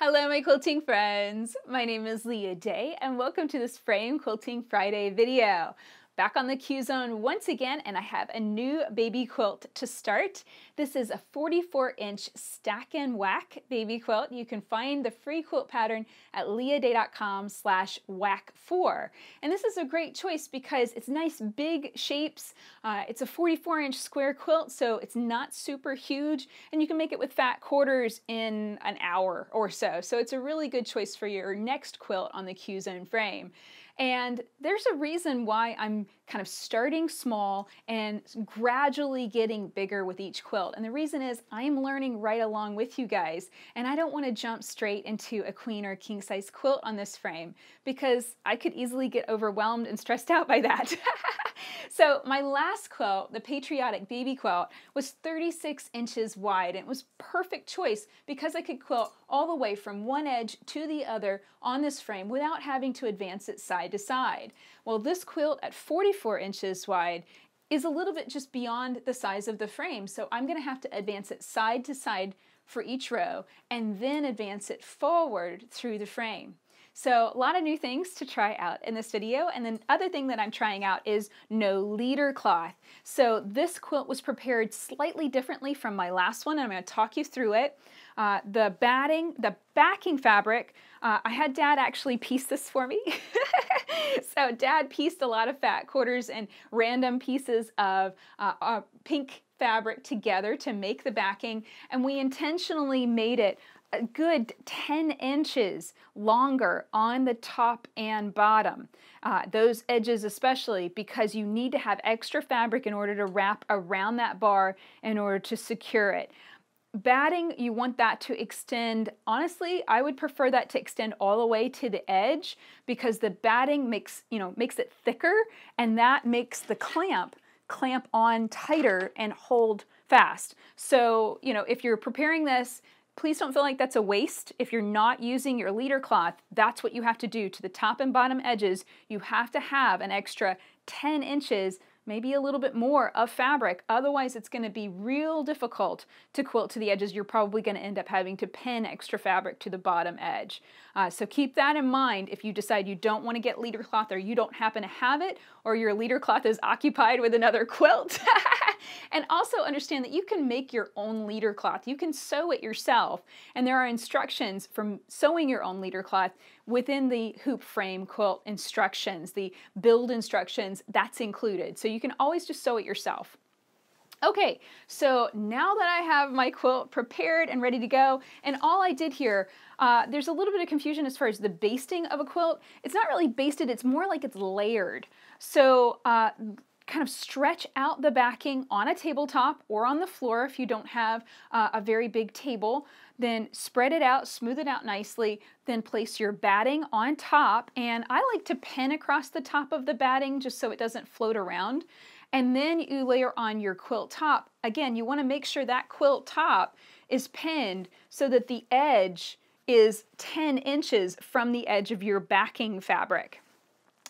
Hello my quilting friends! My name is Leah Day and welcome to this Frame Quilting Friday video back on the Q Zone once again, and I have a new baby quilt to start. This is a 44 inch stack and whack baby quilt. You can find the free quilt pattern at leahday.com slash whack four. And this is a great choice because it's nice big shapes. Uh, it's a 44 inch square quilt, so it's not super huge, and you can make it with fat quarters in an hour or so. So it's a really good choice for your next quilt on the Q Zone frame. And there's a reason why I'm kind of starting small and gradually getting bigger with each quilt. And the reason is I'm learning right along with you guys. And I don't want to jump straight into a queen or king size quilt on this frame because I could easily get overwhelmed and stressed out by that. so my last quilt, the Patriotic Baby Quilt, was 36 inches wide. And it was perfect choice because I could quilt all the way from one edge to the other on this frame without having to advance it side to side. Well, this quilt at 44 inches wide is a little bit just beyond the size of the frame, so I'm gonna have to advance it side to side for each row and then advance it forward through the frame. So a lot of new things to try out in this video. And then other thing that I'm trying out is no leader cloth. So this quilt was prepared slightly differently from my last one. And I'm gonna talk you through it. Uh, the batting, the backing fabric, uh, I had dad actually piece this for me. so dad pieced a lot of fat quarters and random pieces of uh, uh, pink fabric together to make the backing and we intentionally made it a good 10 inches longer on the top and bottom. Uh, those edges especially because you need to have extra fabric in order to wrap around that bar in order to secure it. Batting, you want that to extend, honestly, I would prefer that to extend all the way to the edge because the batting makes, you know, makes it thicker and that makes the clamp clamp on tighter and hold fast. So, you know, if you're preparing this Please don't feel like that's a waste. If you're not using your leader cloth, that's what you have to do to the top and bottom edges. You have to have an extra 10 inches maybe a little bit more of fabric. Otherwise, it's going to be real difficult to quilt to the edges. You're probably going to end up having to pin extra fabric to the bottom edge. Uh, so keep that in mind if you decide you don't want to get leader cloth or you don't happen to have it or your leader cloth is occupied with another quilt. and also understand that you can make your own leader cloth. You can sew it yourself. And there are instructions from sewing your own leader cloth within the hoop frame quilt instructions, the build instructions, that's included. So you can always just sew it yourself. Okay, so now that I have my quilt prepared and ready to go, and all I did here, uh, there's a little bit of confusion as far as the basting of a quilt. It's not really basted, it's more like it's layered. So uh, kind of stretch out the backing on a tabletop or on the floor if you don't have uh, a very big table. Then spread it out, smooth it out nicely, then place your batting on top. And I like to pin across the top of the batting just so it doesn't float around. And then you layer on your quilt top. Again, you want to make sure that quilt top is pinned so that the edge is 10 inches from the edge of your backing fabric.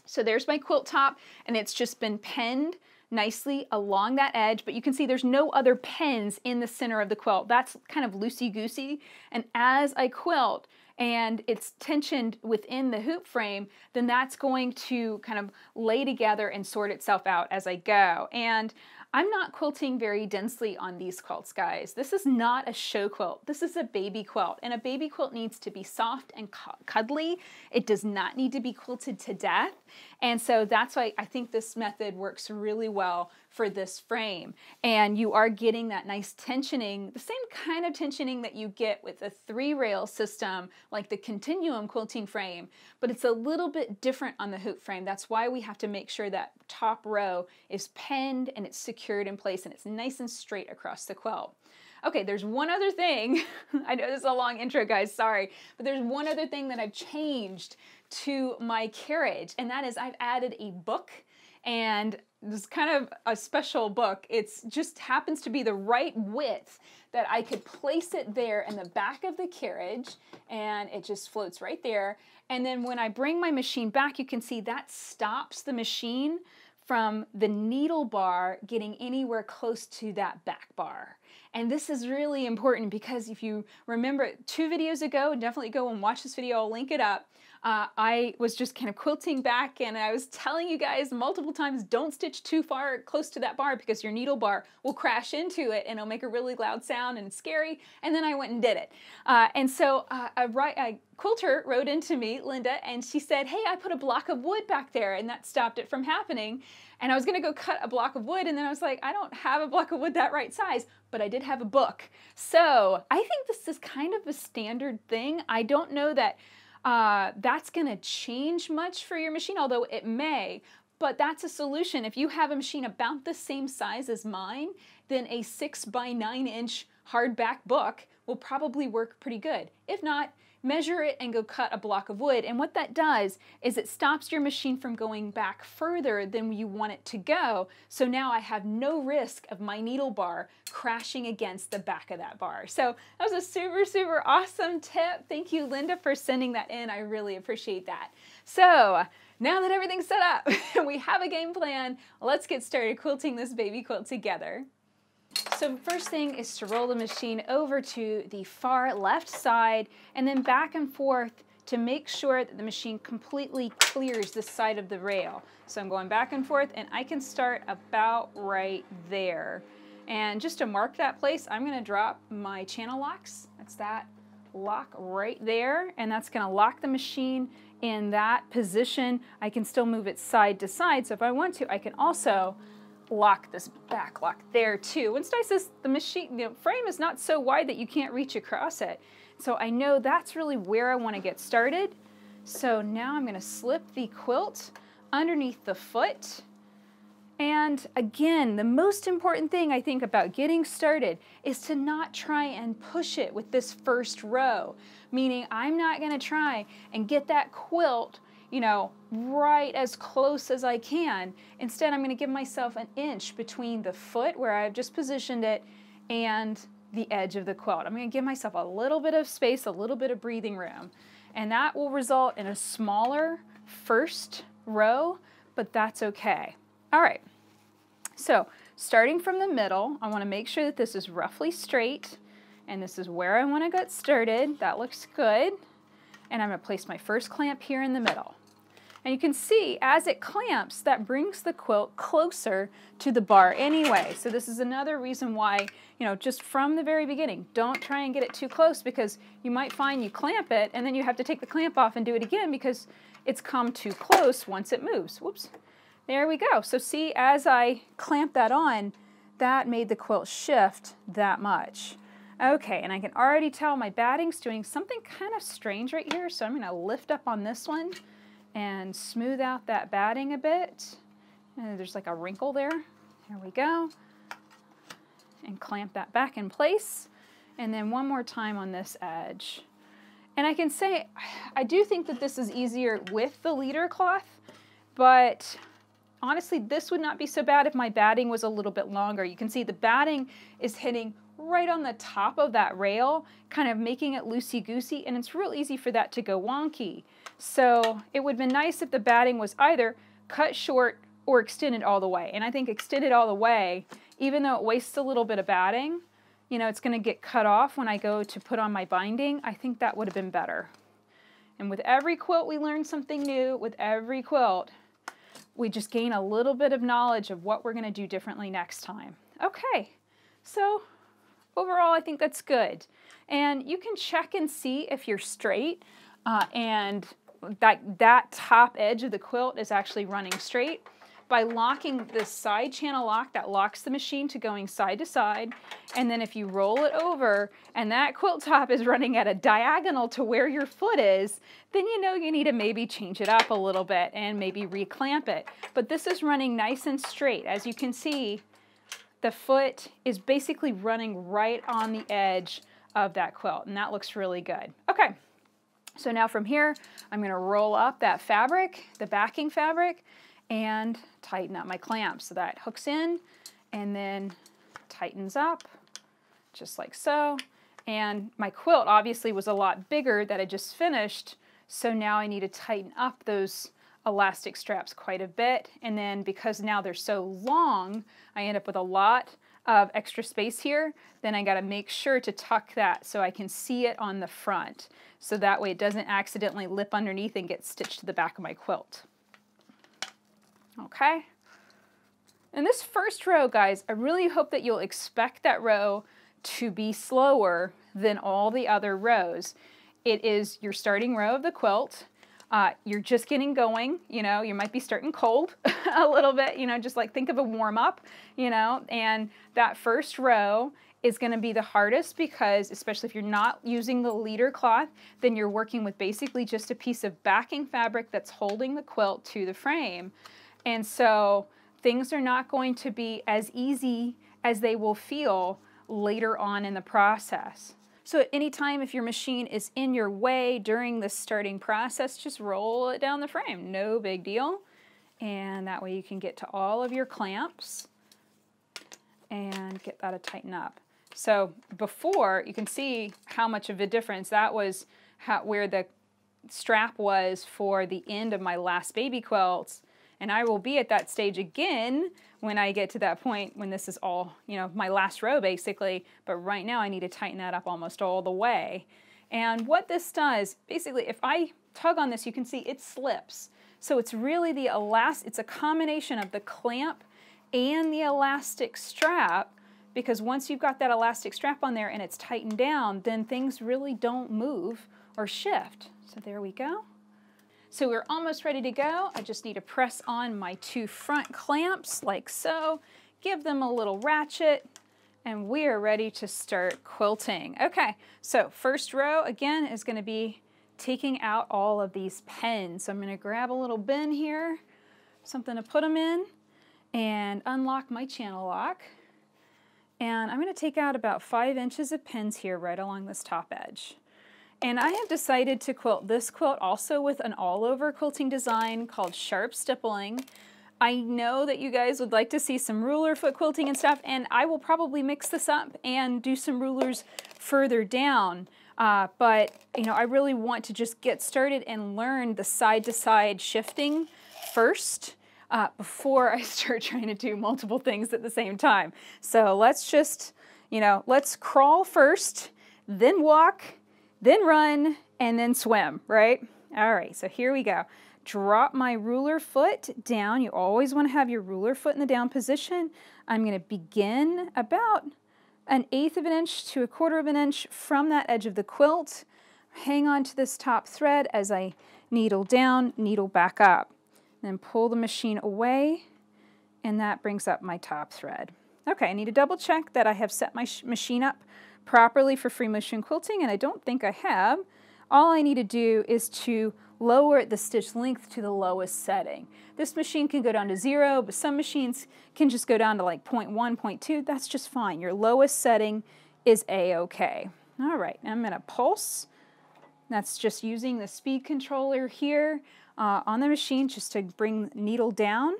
So there's my quilt top and it's just been penned nicely along that edge, but you can see there's no other pens in the center of the quilt. That's kind of loosey-goosey. And as I quilt and it's tensioned within the hoop frame, then that's going to kind of lay together and sort itself out as I go. And I'm not quilting very densely on these quilts, guys. This is not a show quilt. This is a baby quilt, and a baby quilt needs to be soft and cuddly. It does not need to be quilted to death, and so that's why I think this method works really well for this frame. And you are getting that nice tensioning, the same kind of tensioning that you get with a three rail system like the Continuum quilting frame, but it's a little bit different on the hoop frame. That's why we have to make sure that top row is penned and it's secured in place and it's nice and straight across the quilt. Okay, there's one other thing. I know this is a long intro, guys, sorry. But there's one other thing that I've changed to my carriage, and that is I've added a book and this kind of a special book. It's just happens to be the right width that I could place it there in the back of the carriage and it just floats right there. And then when I bring my machine back, you can see that stops the machine from the needle bar getting anywhere close to that back bar. And this is really important because if you remember two videos ago, definitely go and watch this video, I'll link it up uh, I was just kind of quilting back and I was telling you guys multiple times don't stitch too far close to that bar because your needle bar will crash into it and it'll make a really loud sound and scary. And then I went and did it. Uh, and so uh, a, a quilter wrote into me, Linda, and she said, Hey, I put a block of wood back there and that stopped it from happening. And I was gonna go cut a block of wood and then I was like, I don't have a block of wood that right size, but I did have a book. So I think this is kind of a standard thing. I don't know that uh, that's going to change much for your machine, although it may. But that's a solution. If you have a machine about the same size as mine, then a six by nine inch hardback book will probably work pretty good. If not, measure it and go cut a block of wood. And what that does is it stops your machine from going back further than you want it to go. So now I have no risk of my needle bar crashing against the back of that bar. So that was a super, super awesome tip. Thank you, Linda, for sending that in. I really appreciate that. So now that everything's set up, and we have a game plan, let's get started quilting this baby quilt together. So first thing is to roll the machine over to the far left side and then back and forth to make sure that the machine completely clears the side of the rail. So I'm going back and forth and I can start about right there. And just to mark that place, I'm gonna drop my channel locks. That's that lock right there. And that's gonna lock the machine in that position. I can still move it side to side. So if I want to, I can also lock this back lock there too. What's nice says the machine, the frame is not so wide that you can't reach across it. So I know that's really where I want to get started. So now I'm going to slip the quilt underneath the foot. And again, the most important thing I think about getting started is to not try and push it with this first row, meaning I'm not going to try and get that quilt you know, right as close as I can. Instead, I'm going to give myself an inch between the foot where I've just positioned it and the edge of the quilt. I'm going to give myself a little bit of space, a little bit of breathing room. And that will result in a smaller first row, but that's okay. All right, so starting from the middle, I want to make sure that this is roughly straight, and this is where I want to get started. That looks good. And I'm going to place my first clamp here in the middle. And you can see as it clamps, that brings the quilt closer to the bar anyway. So this is another reason why, you know, just from the very beginning, don't try and get it too close because you might find you clamp it and then you have to take the clamp off and do it again because it's come too close once it moves. Whoops. There we go. So see, as I clamp that on, that made the quilt shift that much. Okay, and I can already tell my batting's doing something kind of strange right here, so I'm going to lift up on this one and smooth out that batting a bit. And there's like a wrinkle there. There we go. And clamp that back in place. And then one more time on this edge. And I can say, I do think that this is easier with the leader cloth, but honestly, this would not be so bad if my batting was a little bit longer. You can see the batting is hitting right on the top of that rail, kind of making it loosey-goosey, and it's real easy for that to go wonky. So it would have been nice if the batting was either cut short or extended all the way. And I think extended all the way, even though it wastes a little bit of batting, you know, it's going to get cut off when I go to put on my binding. I think that would have been better. And with every quilt, we learn something new. With every quilt, we just gain a little bit of knowledge of what we're going to do differently next time. Okay, so overall, I think that's good. And you can check and see if you're straight uh, and that, that top edge of the quilt is actually running straight by locking the side channel lock that locks the machine to going side to side. And then if you roll it over and that quilt top is running at a diagonal to where your foot is, then you know you need to maybe change it up a little bit and maybe reclamp it. But this is running nice and straight. As you can see, the foot is basically running right on the edge of that quilt and that looks really good. Okay, so now from here, I'm gonna roll up that fabric, the backing fabric, and tighten up my clamp. So that hooks in and then tightens up, just like so. And my quilt obviously was a lot bigger that I just finished, so now I need to tighten up those elastic straps quite a bit. And then because now they're so long, I end up with a lot of extra space here, then I gotta make sure to tuck that so I can see it on the front. So that way it doesn't accidentally lip underneath and get stitched to the back of my quilt. Okay. In this first row, guys, I really hope that you'll expect that row to be slower than all the other rows. It is your starting row of the quilt. Uh, you're just getting going, you know, you might be starting cold a little bit, you know, just like think of a warm up, you know, and that first row is going to be the hardest because especially if you're not using the leader cloth, then you're working with basically just a piece of backing fabric that's holding the quilt to the frame. And so things are not going to be as easy as they will feel later on in the process. So at any time if your machine is in your way during the starting process, just roll it down the frame, no big deal. And that way you can get to all of your clamps and get that to tighten up. So before, you can see how much of a difference that was how, where the strap was for the end of my last baby quilts. And I will be at that stage again when I get to that point when this is all, you know, my last row basically, but right now I need to tighten that up almost all the way. And what this does, basically, if I tug on this, you can see it slips. So it's really the elastic, it's a combination of the clamp and the elastic strap because once you've got that elastic strap on there and it's tightened down, then things really don't move or shift. So there we go. So we're almost ready to go. I just need to press on my two front clamps like so, give them a little ratchet, and we are ready to start quilting. Okay, so first row again is gonna be taking out all of these pens. So I'm gonna grab a little bin here, something to put them in, and unlock my channel lock. And I'm gonna take out about five inches of pins here right along this top edge. And I have decided to quilt this quilt also with an all-over quilting design called Sharp Stippling. I know that you guys would like to see some ruler foot quilting and stuff, and I will probably mix this up and do some rulers further down. Uh, but, you know, I really want to just get started and learn the side-to-side -side shifting first uh, before I start trying to do multiple things at the same time. So let's just, you know, let's crawl first, then walk, then run, and then swim, right? All right, so here we go. Drop my ruler foot down. You always want to have your ruler foot in the down position. I'm going to begin about an eighth of an inch to a quarter of an inch from that edge of the quilt. Hang on to this top thread as I needle down, needle back up. Then pull the machine away, and that brings up my top thread. Okay, I need to double check that I have set my machine up properly for free motion quilting, and I don't think I have. All I need to do is to lower the stitch length to the lowest setting. This machine can go down to zero, but some machines can just go down to like 0 0.1, 0 0.2. That's just fine. Your lowest setting is A-OK. All right, I'm to pulse. That's just using the speed controller here uh, on the machine just to bring needle down.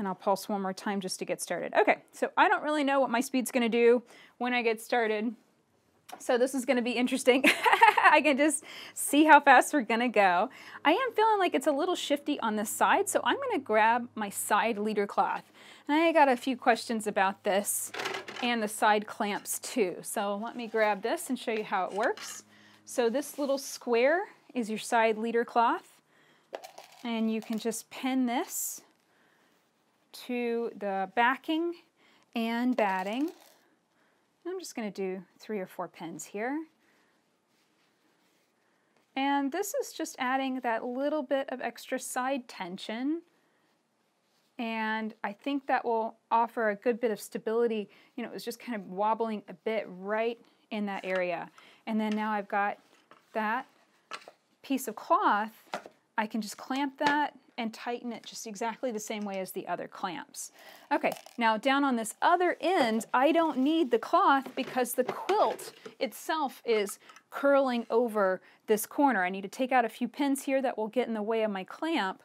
And I'll pulse one more time just to get started. Okay, so I don't really know what my speed's gonna do when I get started. So this is gonna be interesting. I can just see how fast we're gonna go. I am feeling like it's a little shifty on the side, so I'm gonna grab my side leader cloth. And I got a few questions about this and the side clamps too. So let me grab this and show you how it works. So this little square is your side leader cloth. And you can just pin this to the backing and batting. I'm just going to do three or four pins here. And this is just adding that little bit of extra side tension. And I think that will offer a good bit of stability. You know, it was just kind of wobbling a bit right in that area. And then now I've got that piece of cloth. I can just clamp that and tighten it just exactly the same way as the other clamps. Okay, now down on this other end, I don't need the cloth because the quilt itself is curling over this corner. I need to take out a few pins here that will get in the way of my clamp,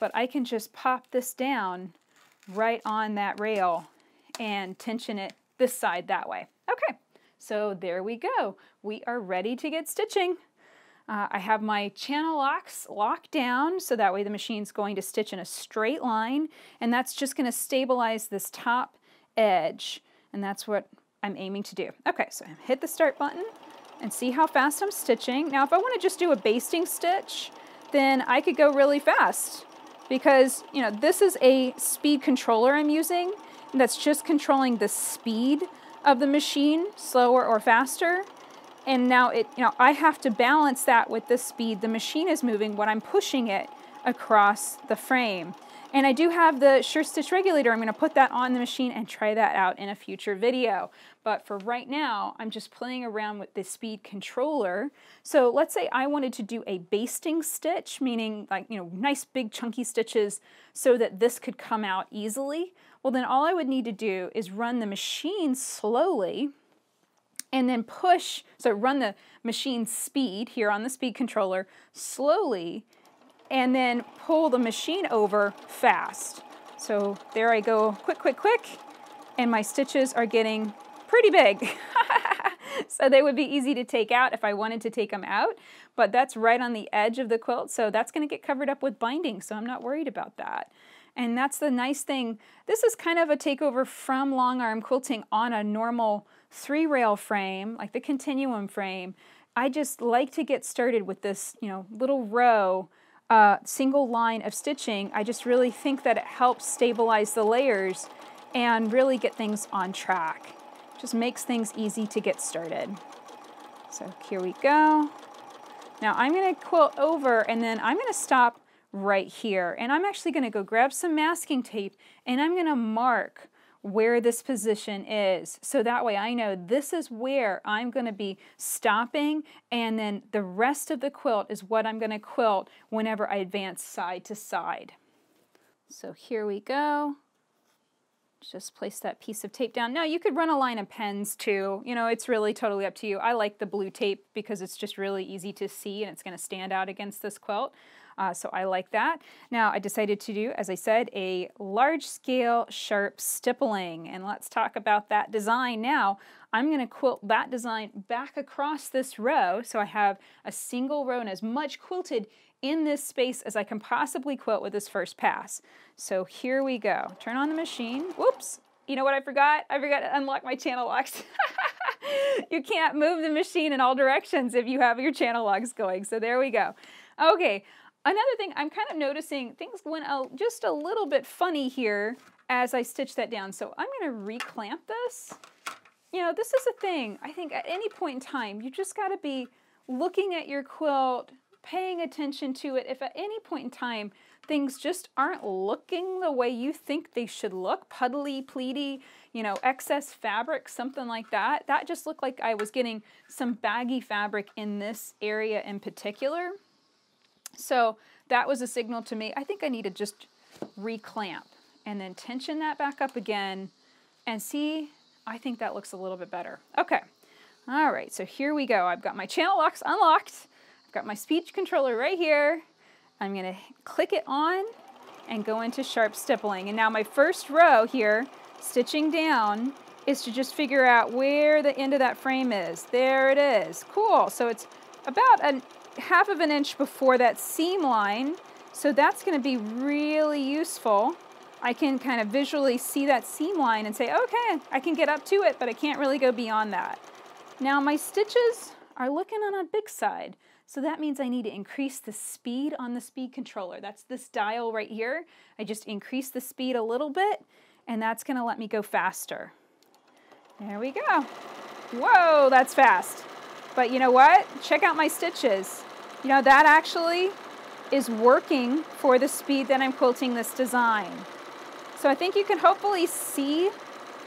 but I can just pop this down right on that rail and tension it this side that way. Okay, so there we go. We are ready to get stitching. Uh, I have my channel locks locked down so that way the machine's going to stitch in a straight line and that's just going to stabilize this top edge. And that's what I'm aiming to do. Okay, so I hit the start button and see how fast I'm stitching. Now, if I want to just do a basting stitch, then I could go really fast because, you know, this is a speed controller I'm using that's just controlling the speed of the machine, slower or faster. And now it, you know, I have to balance that with the speed the machine is moving when I'm pushing it across the frame. And I do have the Sure Stitch regulator. I'm going to put that on the machine and try that out in a future video. But for right now, I'm just playing around with the speed controller. So let's say I wanted to do a basting stitch, meaning like, you know, nice big chunky stitches so that this could come out easily. Well, then all I would need to do is run the machine slowly and then push, so run the machine speed here on the speed controller slowly and then pull the machine over fast. So there I go, quick, quick, quick, and my stitches are getting pretty big. so they would be easy to take out if I wanted to take them out, but that's right on the edge of the quilt, so that's gonna get covered up with binding, so I'm not worried about that. And that's the nice thing. This is kind of a takeover from long arm quilting on a normal three rail frame, like the continuum frame. I just like to get started with this, you know, little row uh, single line of stitching, I just really think that it helps stabilize the layers and really get things on track. Just makes things easy to get started. So here we go. Now I'm going to quilt over and then I'm going to stop right here. And I'm actually going to go grab some masking tape and I'm going to mark where this position is. So that way I know this is where I'm going to be stopping and then the rest of the quilt is what I'm going to quilt whenever I advance side to side. So here we go. Just place that piece of tape down. Now you could run a line of pens too. You know, it's really totally up to you. I like the blue tape because it's just really easy to see and it's going to stand out against this quilt. Uh, so I like that. Now I decided to do, as I said, a large scale sharp stippling. And let's talk about that design now. I'm going to quilt that design back across this row so I have a single row and as much quilted in this space as I can possibly quilt with this first pass. So here we go. Turn on the machine. Whoops. You know what I forgot? I forgot to unlock my channel locks. you can't move the machine in all directions if you have your channel locks going. So there we go. Okay, Another thing, I'm kind of noticing things went out just a little bit funny here as I stitch that down. So I'm going to reclamp this. You know, this is a thing. I think at any point in time, you just got to be looking at your quilt, paying attention to it. If at any point in time things just aren't looking the way you think they should look, puddly, pleaty, you know, excess fabric, something like that, that just looked like I was getting some baggy fabric in this area in particular. So that was a signal to me. I think I need to just reclamp and then tension that back up again and see, I think that looks a little bit better. Okay, all right, so here we go. I've got my channel locks unlocked. I've got my speed controller right here. I'm gonna click it on and go into sharp stippling. And now my first row here, stitching down, is to just figure out where the end of that frame is. There it is, cool. So it's about an half of an inch before that seam line. So that's going to be really useful. I can kind of visually see that seam line and say, okay, I can get up to it, but I can't really go beyond that. Now my stitches are looking on a big side. So that means I need to increase the speed on the speed controller. That's this dial right here. I just increase the speed a little bit and that's gonna let me go faster. There we go. Whoa, that's fast. But you know what? Check out my stitches. You know, that actually is working for the speed that I'm quilting this design. So I think you can hopefully see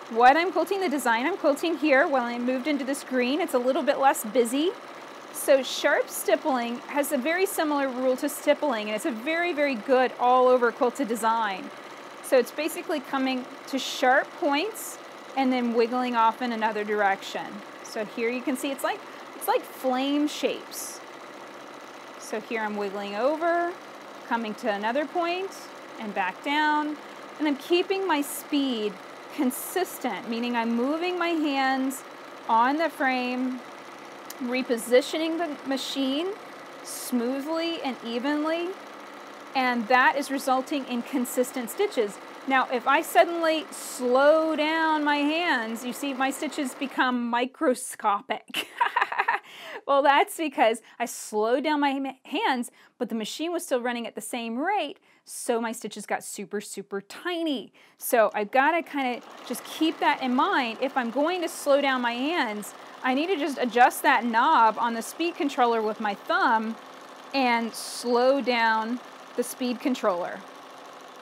what I'm quilting, the design I'm quilting here while I moved into this green. It's a little bit less busy. So sharp stippling has a very similar rule to stippling, and it's a very, very good all over quilted design. So it's basically coming to sharp points and then wiggling off in another direction. So here you can see it's like it's like flame shapes. So here I'm wiggling over, coming to another point, and back down. And I'm keeping my speed consistent, meaning I'm moving my hands on the frame, repositioning the machine smoothly and evenly, and that is resulting in consistent stitches. Now, if I suddenly slow down my hands, you see my stitches become microscopic. well, that's because I slowed down my hands, but the machine was still running at the same rate, so my stitches got super, super tiny. So I've got to kind of just keep that in mind. If I'm going to slow down my hands, I need to just adjust that knob on the speed controller with my thumb and slow down the speed controller.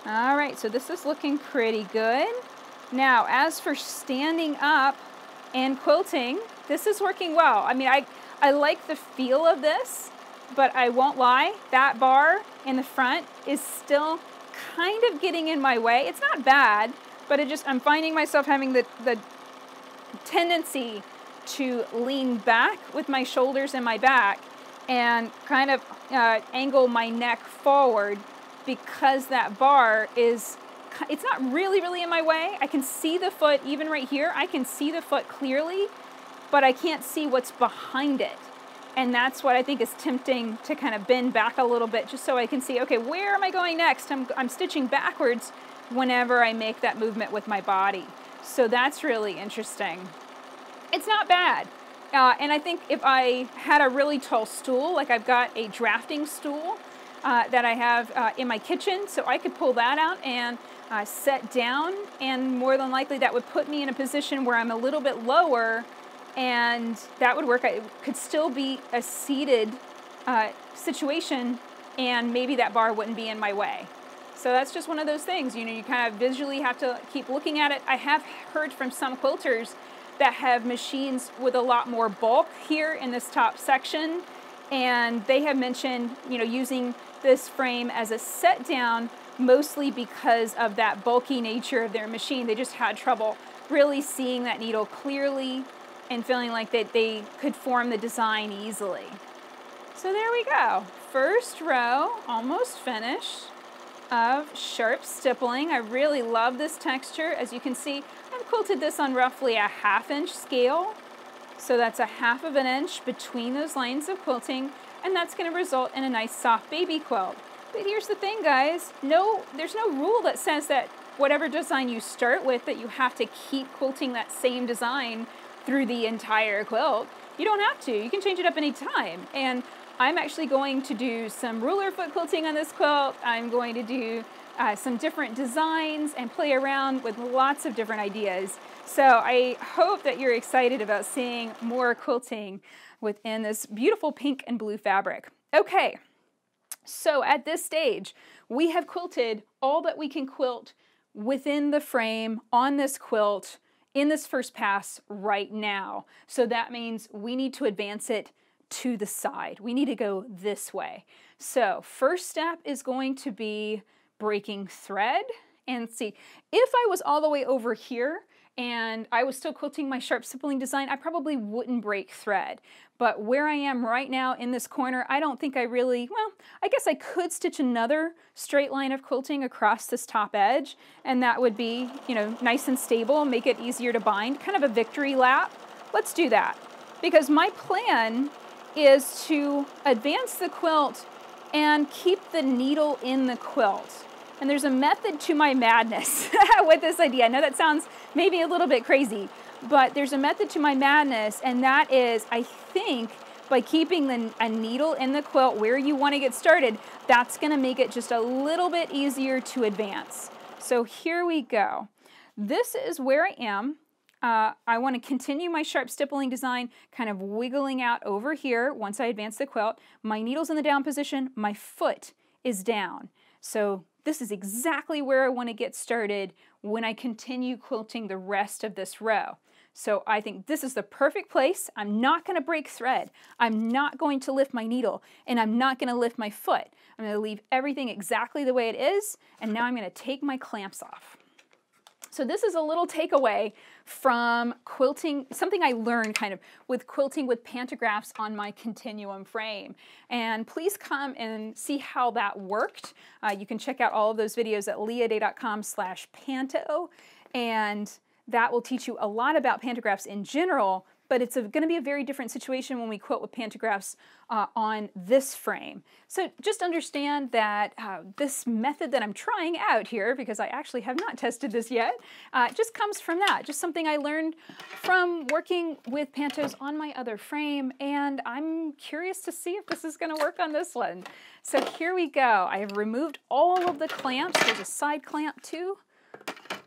All right, so this is looking pretty good. Now, as for standing up and quilting, this is working well. I mean, I, I like the feel of this, but I won't lie, that bar in the front is still kind of getting in my way. It's not bad, but it just, I'm finding myself having the, the tendency to lean back with my shoulders and my back and kind of uh, angle my neck forward because that bar is it's not really really in my way i can see the foot even right here i can see the foot clearly but i can't see what's behind it. And that's what i think is tempting to kind of bend back a little bit just so i can see okay where am i going next? I'm, I'm stitching backwards whenever i make that movement with my body. So that's really interesting. It's not bad. Uh, and i think if i had a really tall stool like i've got a drafting stool uh, that I have uh, in my kitchen. So I could pull that out and uh, set down, and more than likely that would put me in a position where I'm a little bit lower, and that would work. It could still be a seated uh, situation, and maybe that bar wouldn't be in my way. So that's just one of those things. You know, you kind of visually have to keep looking at it. I have heard from some quilters that have machines with a lot more bulk here in this top section and they have mentioned you know using this frame as a set down mostly because of that bulky nature of their machine. They just had trouble really seeing that needle clearly and feeling like that they could form the design easily. So there we go. First row almost finished of sharp stippling. I really love this texture. As you can see, I've quilted this on roughly a half inch scale. So that's a half of an inch between those lines of quilting and that's going to result in a nice soft baby quilt. But here's the thing, guys. No, there's no rule that says that whatever design you start with that you have to keep quilting that same design through the entire quilt. You don't have to. You can change it up anytime. And I'm actually going to do some ruler foot quilting on this quilt. I'm going to do uh, some different designs and play around with lots of different ideas. So I hope that you're excited about seeing more quilting within this beautiful pink and blue fabric. Okay, so at this stage, we have quilted all that we can quilt within the frame on this quilt in this first pass right now. So that means we need to advance it to the side. We need to go this way. So first step is going to be breaking thread and see if I was all the way over here and I was still quilting my sharp stippling design, I probably wouldn't break thread. But where I am right now in this corner, I don't think I really, well, I guess I could stitch another straight line of quilting across this top edge, and that would be, you know, nice and stable, make it easier to bind, kind of a victory lap. Let's do that. Because my plan is to advance the quilt and keep the needle in the quilt. And there's a method to my madness with this idea. I know that sounds maybe a little bit crazy, but there's a method to my madness, and that is, I think, by keeping the, a needle in the quilt where you want to get started, that's going to make it just a little bit easier to advance. So here we go. This is where I am. Uh, I want to continue my sharp stippling design, kind of wiggling out over here once I advance the quilt. My needle's in the down position, my foot is down. So this is exactly where I want to get started when I continue quilting the rest of this row. So I think this is the perfect place. I'm not going to break thread. I'm not going to lift my needle and I'm not going to lift my foot. I'm going to leave everything exactly the way it is and now I'm going to take my clamps off. So this is a little takeaway from quilting, something I learned kind of with quilting with pantographs on my continuum frame. And please come and see how that worked. Uh, you can check out all of those videos at leahday.com slash panto. And that will teach you a lot about pantographs in general, but it's going to be a very different situation when we quilt with pantographs uh, on this frame. So just understand that uh, this method that I'm trying out here, because I actually have not tested this yet, uh, just comes from that, just something I learned from working with Pantos on my other frame, and I'm curious to see if this is going to work on this one. So here we go. I have removed all of the clamps. There's a side clamp too.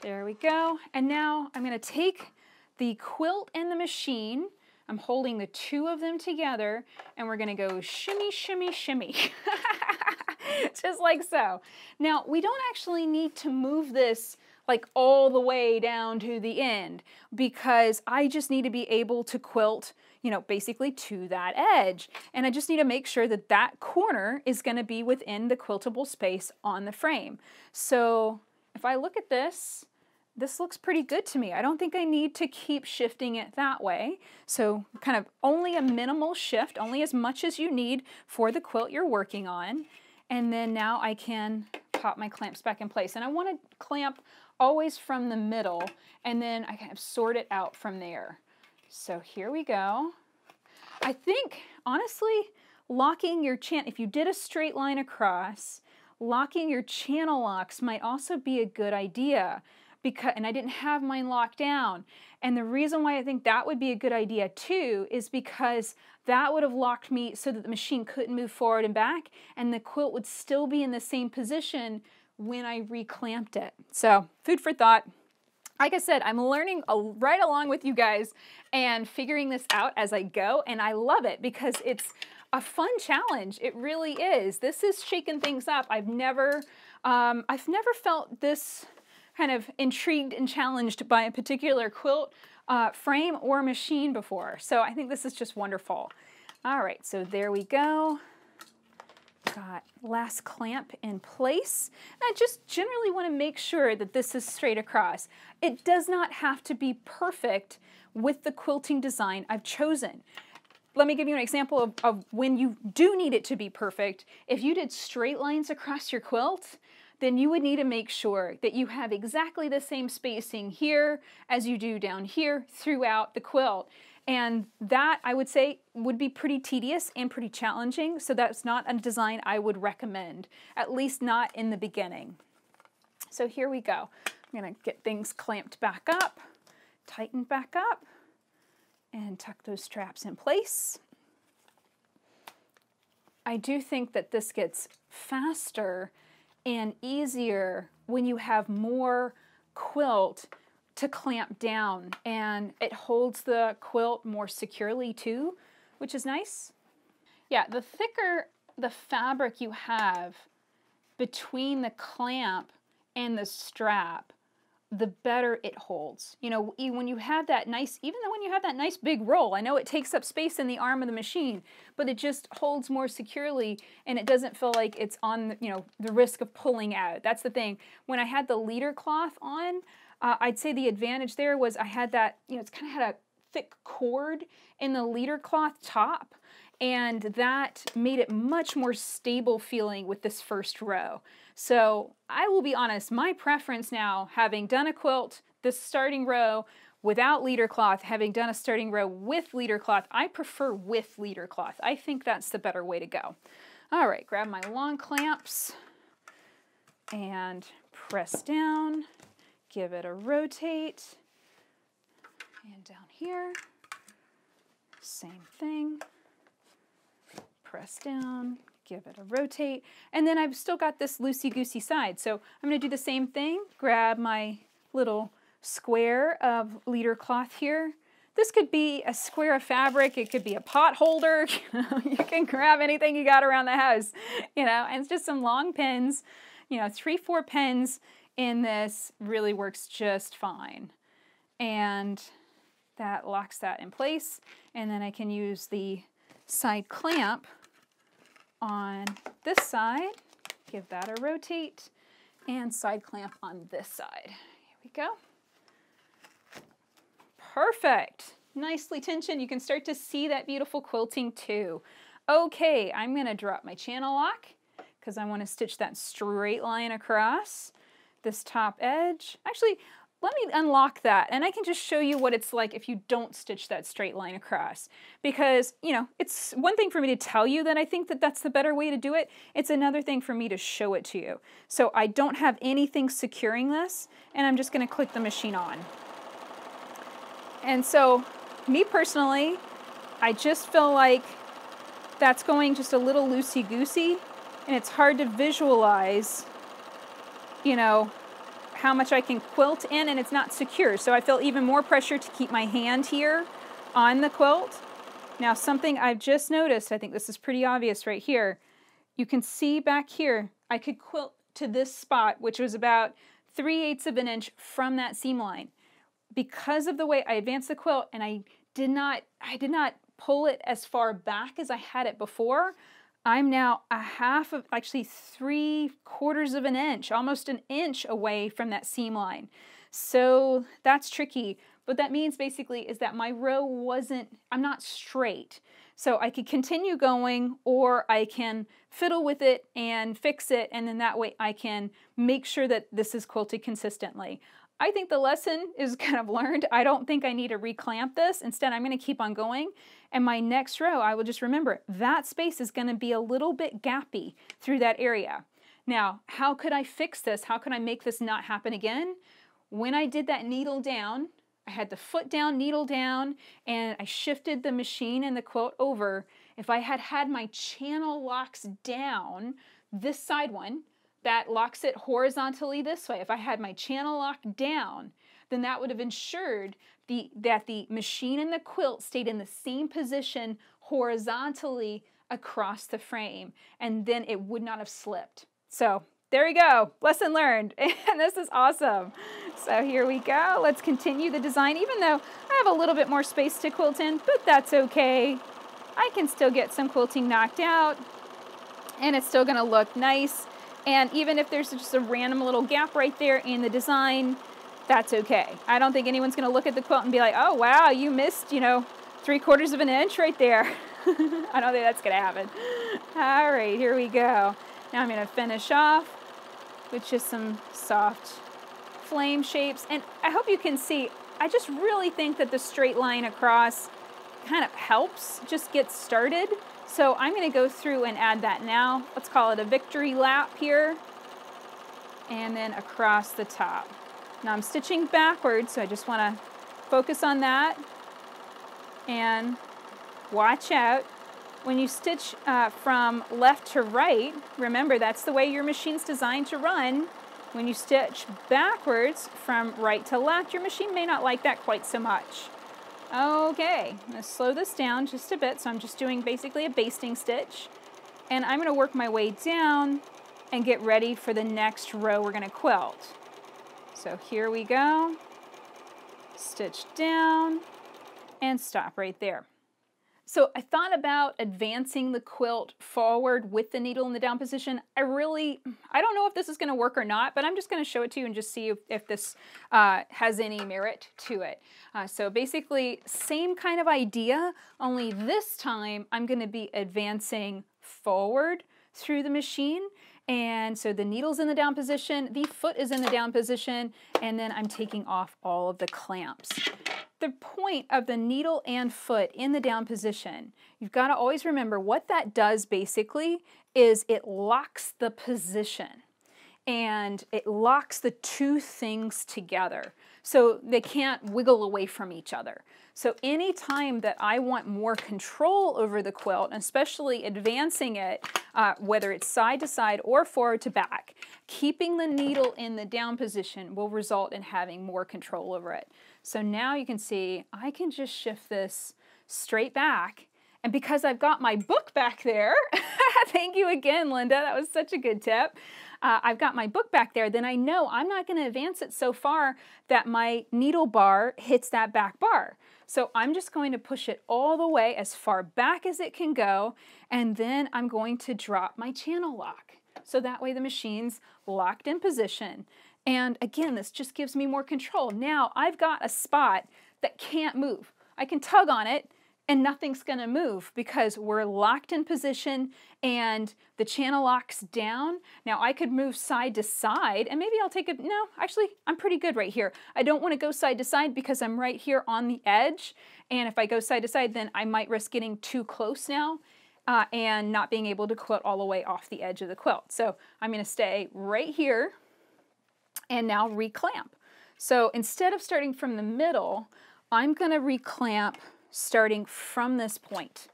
There we go. And now I'm going to take the quilt and the machine. I'm holding the two of them together and we're to go shimmy, shimmy, shimmy. Just like so. Now, we don't actually need to move this like all the way down to the end because I just need to be able to quilt, you know, basically to that edge. And I just need to make sure that that corner is to be within the quiltable space on the frame. So if I look at this, this looks pretty good to me. I don't think I need to keep shifting it that way. So kind of only a minimal shift, only as much as you need for the quilt you're working on. And then now I can pop my clamps back in place. And I want to clamp always from the middle and then I kind of sort it out from there. So here we go. I think, honestly, locking your channel, if you did a straight line across, locking your channel locks might also be a good idea because and I didn't have mine locked down. And the reason why I think that would be a good idea too is because that would have locked me so that the machine couldn't move forward and back and the quilt would still be in the same position when I reclamped it. So food for thought. Like I said, I'm learning right along with you guys and figuring this out as I go and I love it because it's a fun challenge. It really is. This is shaking things up. I've never, um, I've never felt this kind of intrigued and challenged by a particular quilt uh, frame or machine before. So I think this is just wonderful. All right, so there we go. Got last clamp in place. I just generally want to make sure that this is straight across. It does not have to be perfect with the quilting design I've chosen. Let me give you an example of, of when you do need it to be perfect. If you did straight lines across your quilt, then you would need to make sure that you have exactly the same spacing here as you do down here throughout the quilt. And that, I would say, would be pretty tedious and pretty challenging, so that's not a design I would recommend, at least not in the beginning. So here we go. I'm gonna get things clamped back up, tighten back up, and tuck those straps in place. I do think that this gets faster and easier when you have more quilt to clamp down and it holds the quilt more securely too, which is nice. Yeah, the thicker the fabric you have between the clamp and the strap, the better it holds. You know, when you have that nice, even though when you have that nice big roll, I know it takes up space in the arm of the machine, but it just holds more securely and it doesn't feel like it's on, you know, the risk of pulling out. That's the thing. When I had the leader cloth on, uh, I'd say the advantage there was I had that, you know, it's kind of had a thick cord in the leader cloth top and that made it much more stable feeling with this first row. So I will be honest, my preference now, having done a quilt, this starting row without leader cloth, having done a starting row with leader cloth, I prefer with leader cloth. I think that's the better way to go. All right, grab my long clamps and press down, give it a rotate, and down here, same thing, press down, give it a rotate, and then I've still got this loosey-goosey side. So I'm going to do the same thing, grab my little square of leader cloth here. This could be a square of fabric, it could be a pot holder, you can grab anything you got around the house, you know, and it's just some long pins, you know, three, four pins in this really works just fine. And that locks that in place, and then I can use the side clamp on this side, give that a rotate, and side clamp on this side. Here we go. Perfect. Nicely tensioned. You can start to see that beautiful quilting too. Okay, I'm to drop my channel lock because I want to stitch that straight line across this top edge. Actually, let me unlock that and I can just show you what it's like if you don't stitch that straight line across. Because, you know, it's one thing for me to tell you that I think that that's the better way to do it. It's another thing for me to show it to you. So I don't have anything securing this and I'm just gonna click the machine on. And so me personally, I just feel like that's going just a little loosey-goosey and it's hard to visualize, you know, how much I can quilt in and it's not secure. So I feel even more pressure to keep my hand here on the quilt. Now something I've just noticed, I think this is pretty obvious right here. You can see back here, I could quilt to this spot, which was about 3 eighths of an inch from that seam line. Because of the way I advanced the quilt and I did not, I did not pull it as far back as I had it before, I'm now a half of, actually three quarters of an inch, almost an inch away from that seam line. So that's tricky. What that means basically is that my row wasn't, I'm not straight. So I could continue going or I can fiddle with it and fix it and then that way I can make sure that this is quilted consistently. I think the lesson is kind of learned. I don't think I need to reclamp this. Instead, I'm going to keep on going. And my next row, I will just remember that space is going to be a little bit gappy through that area. Now, how could I fix this? How could I make this not happen again? When I did that needle down, I had the foot down, needle down, and I shifted the machine and the quilt over. If I had had my channel locks down, this side one, that locks it horizontally this way. If I had my channel lock down, then that would have ensured the, that the machine and the quilt stayed in the same position horizontally across the frame, and then it would not have slipped. So there we go, lesson learned, and this is awesome. So here we go, let's continue the design, even though I have a little bit more space to quilt in, but that's okay. I can still get some quilting knocked out, and it's still gonna look nice and even if there's just a random little gap right there in the design, that's okay. I don't think anyone's gonna look at the quilt and be like, oh wow, you missed, you know, three quarters of an inch right there. I don't think that's gonna happen. All right, here we go. Now I'm gonna finish off with just some soft flame shapes. And I hope you can see, I just really think that the straight line across kind of helps just get started. So I'm going to go through and add that now. Let's call it a victory lap here. And then across the top. Now I'm stitching backwards, so I just want to focus on that. And watch out. When you stitch uh, from left to right, remember that's the way your machine's designed to run. When you stitch backwards from right to left, your machine may not like that quite so much. Okay, I'm gonna slow this down just a bit. So I'm just doing basically a basting stitch. And I'm gonna work my way down and get ready for the next row we're gonna quilt. So here we go. Stitch down and stop right there. So I thought about advancing the quilt forward with the needle in the down position. I really, I don't know if this is going to work or not, but I'm just going to show it to you and just see if, if this uh, has any merit to it. Uh, so basically, same kind of idea, only this time I'm going to be advancing forward through the machine. And so the needle's in the down position, the foot is in the down position, and then I'm taking off all of the clamps. The point of the needle and foot in the down position, you've got to always remember what that does basically is it locks the position and it locks the two things together so they can't wiggle away from each other. So any time that I want more control over the quilt, especially advancing it, uh, whether it's side to side or forward to back, keeping the needle in the down position will result in having more control over it. So now you can see I can just shift this straight back. And because I've got my book back there, thank you again, Linda, that was such a good tip. Uh, I've got my book back there, then I know I'm not going to advance it so far that my needle bar hits that back bar. So I'm just going to push it all the way as far back as it can go, and then I'm going to drop my channel lock. So that way the machine's locked in position. And again, this just gives me more control. Now I've got a spot that can't move. I can tug on it, and nothing's going to move because we're locked in position and the channel locks down. Now I could move side to side and maybe I'll take a, no, actually I'm pretty good right here. I don't want to go side to side because I'm right here on the edge. And if I go side to side, then I might risk getting too close now uh, and not being able to quilt all the way off the edge of the quilt. So I'm going to stay right here and now reclamp. So instead of starting from the middle, I'm going to reclamp starting from this point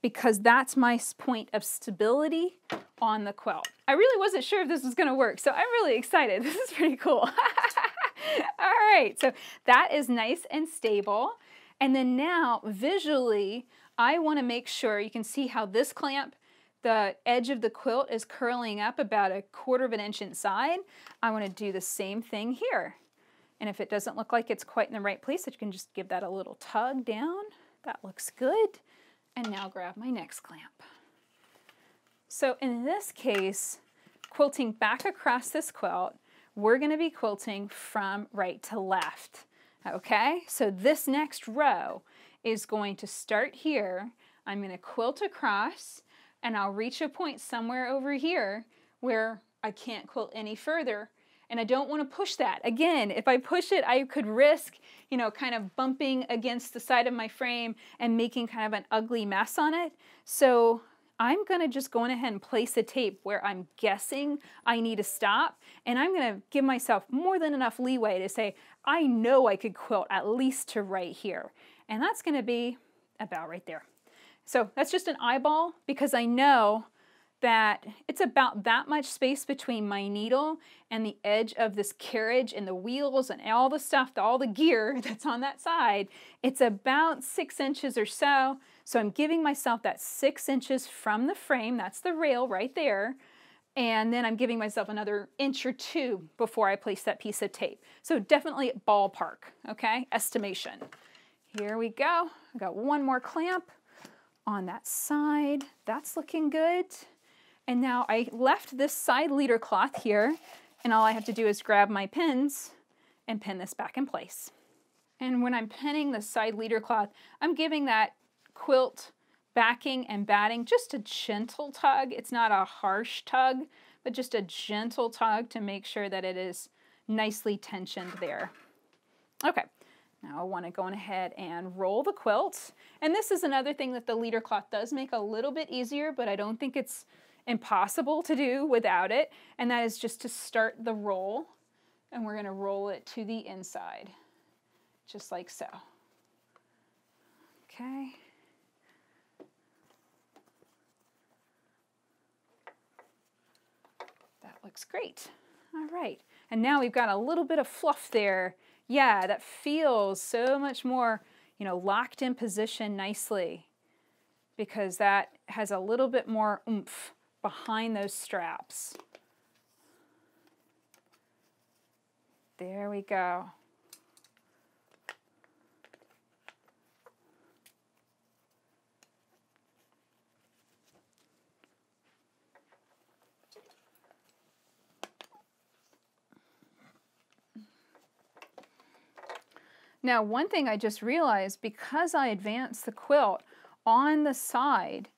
because that's my point of stability on the quilt. I really wasn't sure if this was going to work, so I'm really excited. This is pretty cool. All right, so that is nice and stable. And then now, visually, I want to make sure you can see how this clamp, the edge of the quilt is curling up about a quarter of an inch inside. I want to do the same thing here. And if it doesn't look like it's quite in the right place, you can just give that a little tug down. That looks good. And now grab my next clamp. So in this case, quilting back across this quilt, we're going to be quilting from right to left. Okay, so this next row is going to start here. I'm going to quilt across and I'll reach a point somewhere over here where I can't quilt any further and I don't want to push that. Again, if I push it, I could risk, you know, kind of bumping against the side of my frame and making kind of an ugly mess on it. So I'm going to just go ahead and place a tape where I'm guessing I need to stop. And I'm going to give myself more than enough leeway to say, I know I could quilt at least to right here. And that's going to be about right there. So that's just an eyeball because I know that it's about that much space between my needle and the edge of this carriage and the wheels and all the stuff, all the gear that's on that side. It's about six inches or so. So I'm giving myself that six inches from the frame, that's the rail right there. And then I'm giving myself another inch or two before I place that piece of tape. So definitely ballpark, okay? Estimation. Here we go. I got one more clamp on that side. That's looking good. And now I left this side leader cloth here, and all I have to do is grab my pins and pin this back in place. And when I'm pinning the side leader cloth, I'm giving that quilt backing and batting just a gentle tug. It's not a harsh tug, but just a gentle tug to make sure that it is nicely tensioned there. Okay, now I want to go ahead and roll the quilt. And this is another thing that the leader cloth does make a little bit easier, but I don't think it's impossible to do without it, and that is just to start the roll, and we're going to roll it to the inside, just like so. Okay. That looks great. All right, and now we've got a little bit of fluff there. Yeah, that feels so much more, you know, locked in position nicely because that has a little bit more oomph behind those straps. There we go. Now, one thing I just realized, because I advanced the quilt on the side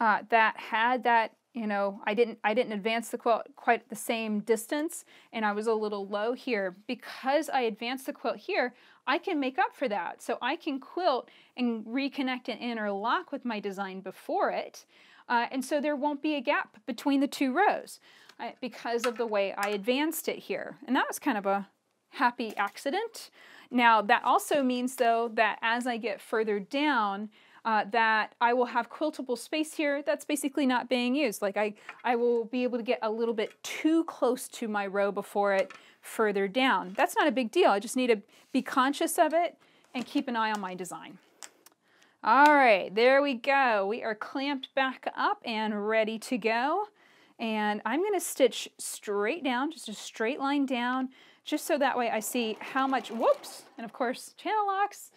uh, that had that you know, I didn't I didn't advance the quilt quite the same distance and I was a little low here. Because I advanced the quilt here, I can make up for that. So I can quilt and reconnect and interlock with my design before it. Uh, and so there won't be a gap between the two rows uh, because of the way I advanced it here. And that was kind of a happy accident. Now that also means though that as I get further down, uh, that I will have quiltable space here that's basically not being used. Like I, I will be able to get a little bit too close to my row before it further down. That's not a big deal. I just need to be conscious of it and keep an eye on my design. All right, there we go. We are clamped back up and ready to go. And I'm going to stitch straight down, just a straight line down, just so that way I see how much, whoops, and of course, channel locks.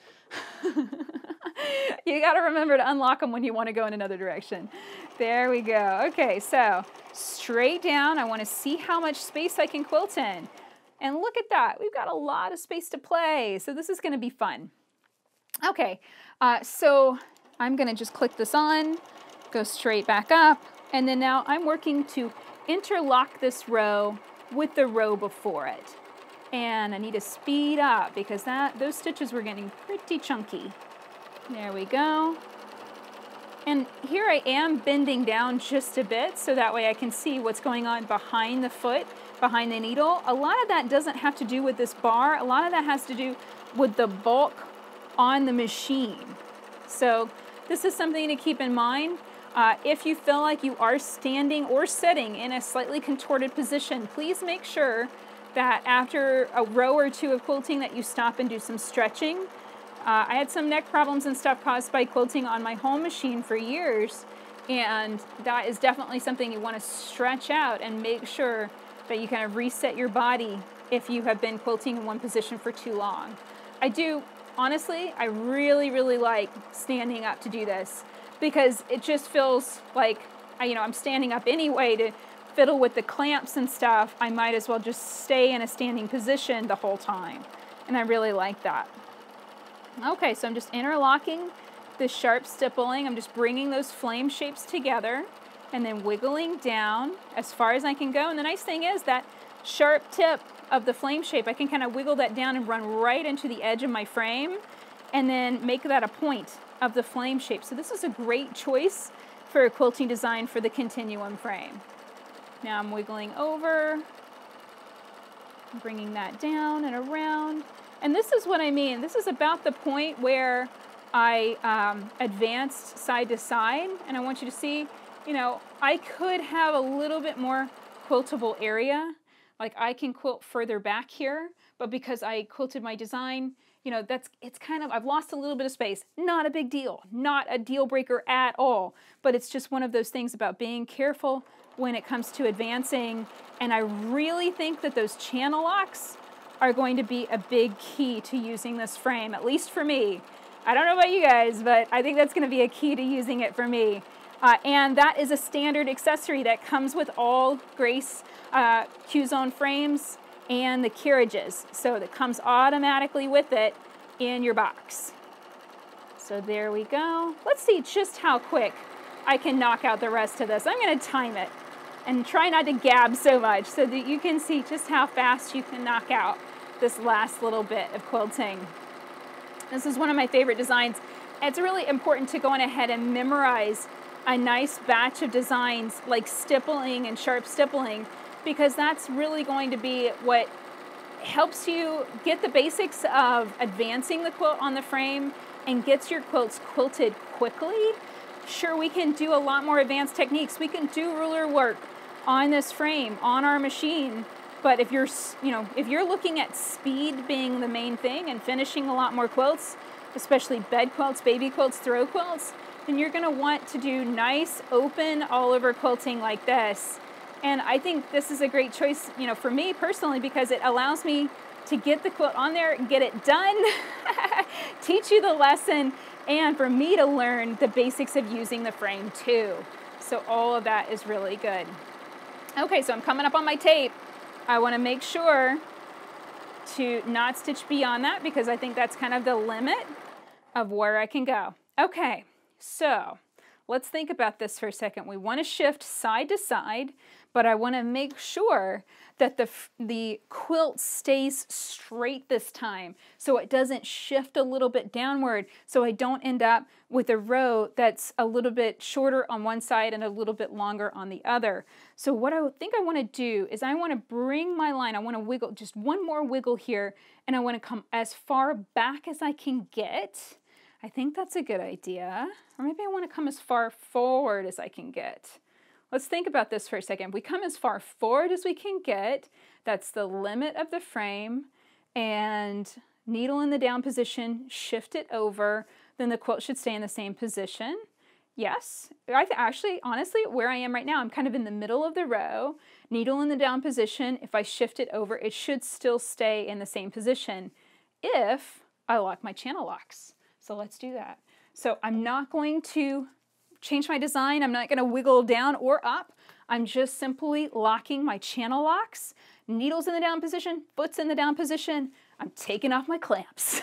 you got to remember to unlock them when you want to go in another direction. There we go. Okay, so straight down. I want to see how much space I can quilt in. And look at that. We've got a lot of space to play. So this is going to be fun. Okay, uh, so I'm gonna just click this on, go straight back up, and then now I'm working to interlock this row with the row before it. And I need to speed up because that those stitches were getting pretty chunky. There we go. And here I am bending down just a bit so that way I can see what's going on behind the foot, behind the needle. A lot of that doesn't have to do with this bar. A lot of that has to do with the bulk on the machine. So this is something to keep in mind. Uh, if you feel like you are standing or sitting in a slightly contorted position, please make sure that after a row or two of quilting that you stop and do some stretching. Uh, I had some neck problems and stuff caused by quilting on my home machine for years, and that is definitely something you want to stretch out and make sure that you kind of reset your body if you have been quilting in one position for too long. I do, honestly, I really, really like standing up to do this because it just feels like, I, you know, I'm standing up anyway to fiddle with the clamps and stuff. I might as well just stay in a standing position the whole time. And I really like that. Okay, so I'm just interlocking the sharp stippling. I'm just bringing those flame shapes together and then wiggling down as far as I can go. And the nice thing is that sharp tip of the flame shape, I can kind of wiggle that down and run right into the edge of my frame and then make that a point of the flame shape. So this is a great choice for a quilting design for the continuum frame. Now I'm wiggling over, bringing that down and around. And this is what I mean. This is about the point where I um, advanced side to side. And I want you to see, you know, I could have a little bit more quiltable area. Like I can quilt further back here, but because I quilted my design, you know, that's, it's kind of, I've lost a little bit of space. Not a big deal, not a deal breaker at all. But it's just one of those things about being careful when it comes to advancing. And I really think that those channel locks are going to be a big key to using this frame, at least for me. I don't know about you guys, but I think that's going to be a key to using it for me. Uh, and that is a standard accessory that comes with all Grace uh, Q-Zone frames and the carriages. So that comes automatically with it in your box. So there we go. Let's see just how quick I can knock out the rest of this. I'm going to time it and try not to gab so much so that you can see just how fast you can knock out this last little bit of quilting. This is one of my favorite designs. It's really important to go on ahead and memorize a nice batch of designs like stippling and sharp stippling because that's really going to be what helps you get the basics of advancing the quilt on the frame and gets your quilts quilted quickly. Sure, we can do a lot more advanced techniques. We can do ruler work on this frame, on our machine. But if you're, you know, if you're looking at speed being the main thing and finishing a lot more quilts, especially bed quilts, baby quilts, throw quilts, then you're gonna want to do nice, open, all over quilting like this. And I think this is a great choice, you know, for me personally, because it allows me to get the quilt on there, and get it done, teach you the lesson, and for me to learn the basics of using the frame too. So all of that is really good. Okay, so I'm coming up on my tape. I wanna make sure to not stitch beyond that because I think that's kind of the limit of where I can go. Okay, so let's think about this for a second. We wanna shift side to side, but I wanna make sure that the, the quilt stays straight this time so it doesn't shift a little bit downward so I don't end up with a row that's a little bit shorter on one side and a little bit longer on the other. So what I think I want to do is I want to bring my line, I want to wiggle just one more wiggle here and I want to come as far back as I can get. I think that's a good idea. Or maybe I want to come as far forward as I can get. Let's think about this for a second. We come as far forward as we can get. That's the limit of the frame. And needle in the down position, shift it over. Then the quilt should stay in the same position. Yes, I actually, honestly, where I am right now, I'm kind of in the middle of the row, needle in the down position. If I shift it over, it should still stay in the same position if I lock my channel locks. So let's do that. So I'm not going to change my design. I'm not gonna wiggle down or up. I'm just simply locking my channel locks, needles in the down position, foot's in the down position. I'm taking off my clamps.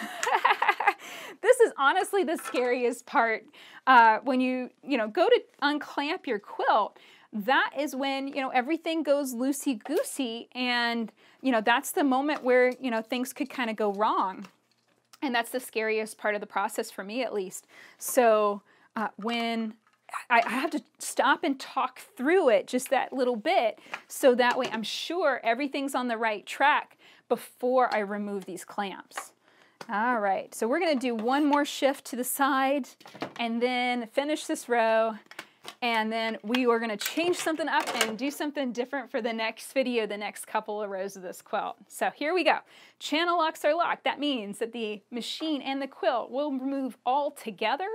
this is honestly the scariest part uh, when you, you know, go to unclamp your quilt. That is when, you know, everything goes loosey-goosey and, you know, that's the moment where, you know, things could kind of go wrong. And that's the scariest part of the process for me, at least. So uh, when I, I have to stop and talk through it just that little bit so that way I'm sure everything's on the right track before I remove these clamps. All right, so we're gonna do one more shift to the side and then finish this row and then we are gonna change something up and do something different for the next video, the next couple of rows of this quilt. So here we go. Channel locks are locked. That means that the machine and the quilt will move all together.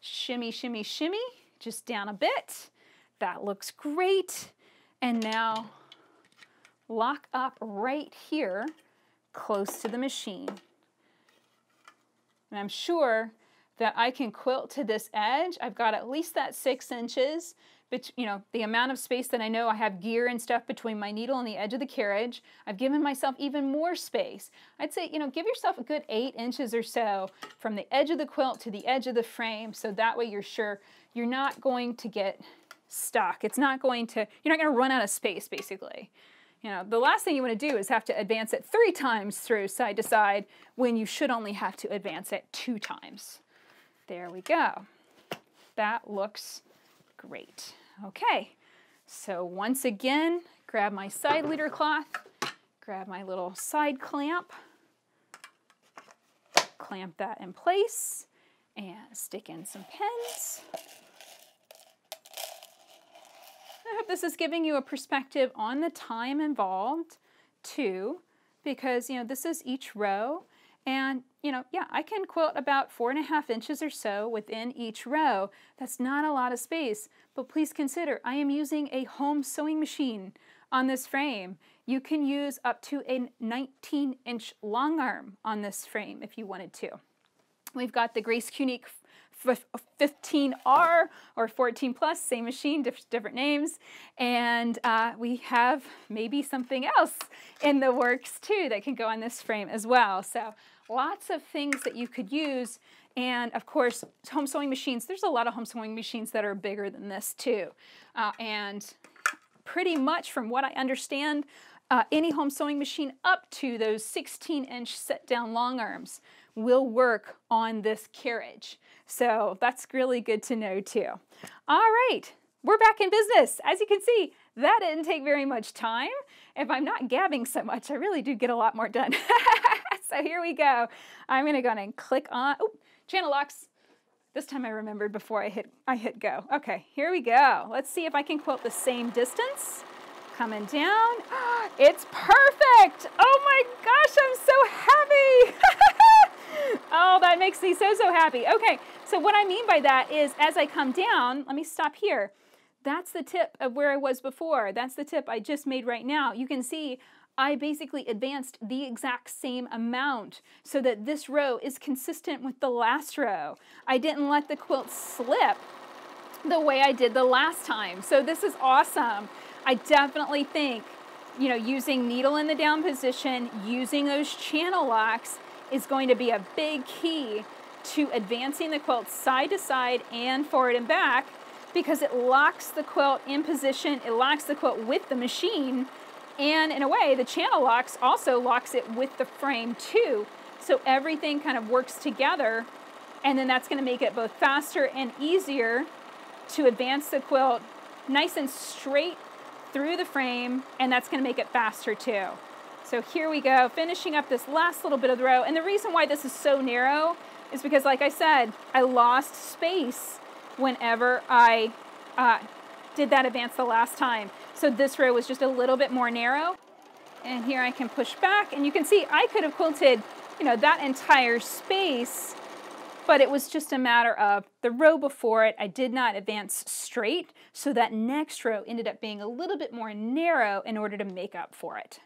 Shimmy, shimmy, shimmy just down a bit. That looks great. And now lock up right here close to the machine. And I'm sure that I can quilt to this edge. I've got at least that six inches, but you know, the amount of space that I know I have gear and stuff between my needle and the edge of the carriage. I've given myself even more space. I'd say, you know, give yourself a good eight inches or so from the edge of the quilt to the edge of the frame so that way you're sure you're not going to get stuck. It's not going to, you're not going to run out of space basically. You know, the last thing you want to do is have to advance it three times through side to side when you should only have to advance it two times. There we go. That looks great. Okay, so once again, grab my side leader cloth, grab my little side clamp, clamp that in place, and stick in some pins. I hope this is giving you a perspective on the time involved too, because you know this is each row and you know, yeah, I can quilt about four and a half inches or so within each row. That's not a lot of space, but please consider I am using a home sewing machine on this frame. You can use up to a 19 inch long arm on this frame if you wanted to. We've got the Grace Qnique 15R or 14 plus, same machine, different names. And uh, we have maybe something else in the works too that can go on this frame as well. So lots of things that you could use. And of course, home sewing machines, there's a lot of home sewing machines that are bigger than this too. Uh, and pretty much from what I understand, uh, any home sewing machine up to those 16 inch set down long arms will work on this carriage. So that's really good to know too. All right, we're back in business. As you can see, that didn't take very much time. If I'm not gabbing so much, I really do get a lot more done. so here we go. I'm gonna go and click on, oh, channel locks. This time I remembered before I hit, I hit go. Okay, here we go. Let's see if I can quilt the same distance. Coming down. It's perfect. Oh my gosh, I'm so happy. oh, that makes me so, so happy. Okay, so what I mean by that is as I come down, let me stop here. That's the tip of where I was before. That's the tip I just made right now. You can see I basically advanced the exact same amount so that this row is consistent with the last row. I didn't let the quilt slip the way I did the last time. So this is awesome. I definitely think, you know, using needle in the down position, using those channel locks is going to be a big key to advancing the quilt side to side and forward and back because it locks the quilt in position, it locks the quilt with the machine, and in a way, the channel locks also locks it with the frame too. So everything kind of works together, and then that's gonna make it both faster and easier to advance the quilt nice and straight through the frame, and that's gonna make it faster too. So here we go, finishing up this last little bit of the row. And the reason why this is so narrow is because, like I said, I lost space whenever I uh, did that advance the last time. So this row was just a little bit more narrow. And here I can push back and you can see I could have quilted, you know, that entire space, but it was just a matter of the row before it, I did not advance straight. So that next row ended up being a little bit more narrow in order to make up for it.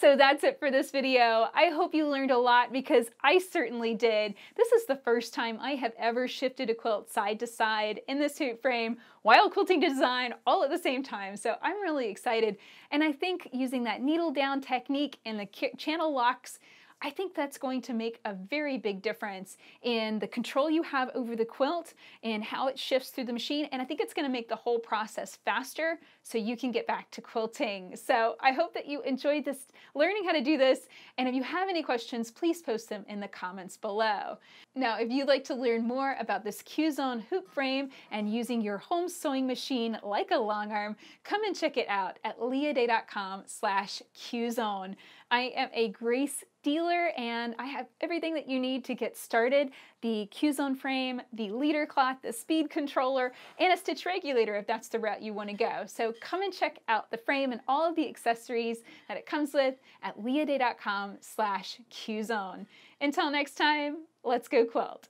So that's it for this video. I hope you learned a lot because I certainly did. This is the first time I have ever shifted a quilt side to side in this hoop frame while quilting to design all at the same time. So I'm really excited. And I think using that needle down technique and the channel locks I think that's going to make a very big difference in the control you have over the quilt and how it shifts through the machine. And I think it's going to make the whole process faster so you can get back to quilting. So I hope that you enjoyed this, learning how to do this. And if you have any questions, please post them in the comments below. Now, if you'd like to learn more about this Q-Zone hoop frame and using your home sewing machine like a long arm, come and check it out at leahday.com slash Qzone. I am a Grace dealer and I have everything that you need to get started. The Q-Zone frame, the leader cloth, the speed controller, and a stitch regulator if that's the route you want to go. So come and check out the frame and all of the accessories that it comes with at leahday.com slash Qzone. Until next time, let's go quilt.